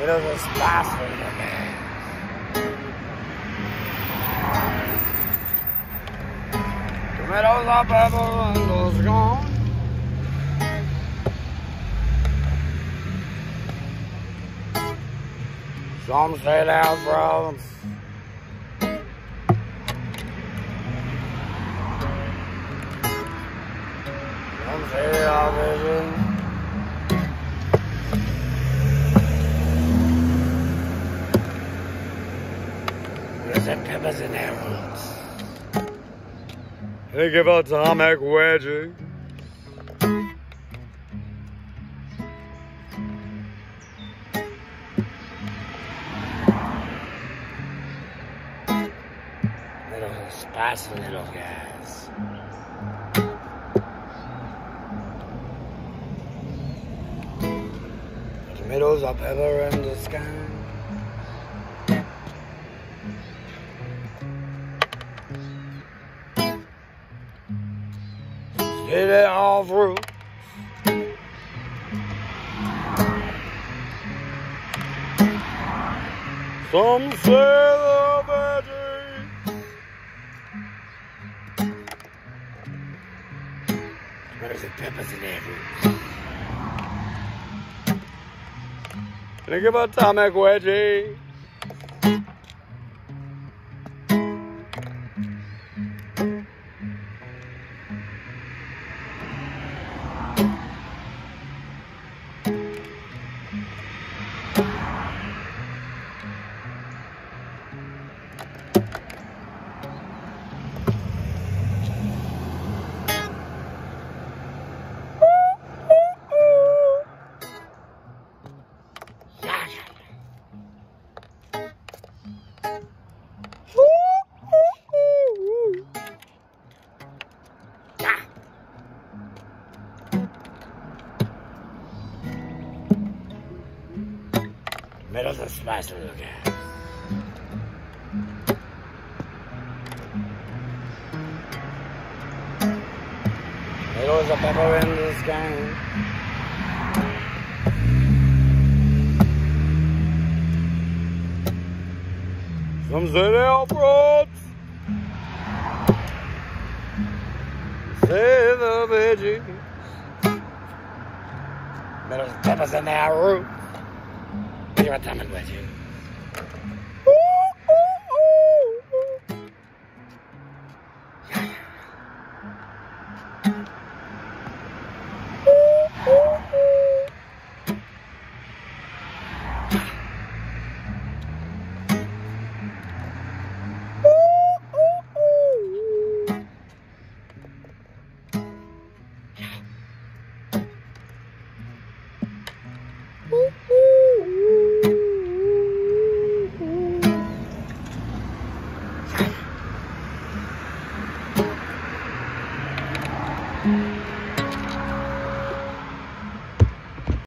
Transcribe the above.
Little espacio, Tomatoes are purple and those gone. Some say they're frozen. Some say they are vision. There's a peppers and arrows. Think about wedgie. Little spicy little guys. Tomatoes up ever in the sky. Get it all through. Some say the veggies. Tomatoes and peppers and everything. Think about Tomac Wedgie. Middle's a spicy little guy. Middle's a pepper in this game. Some are frauds. Say the veggies. Middle's peppers in their root. Figure out that language.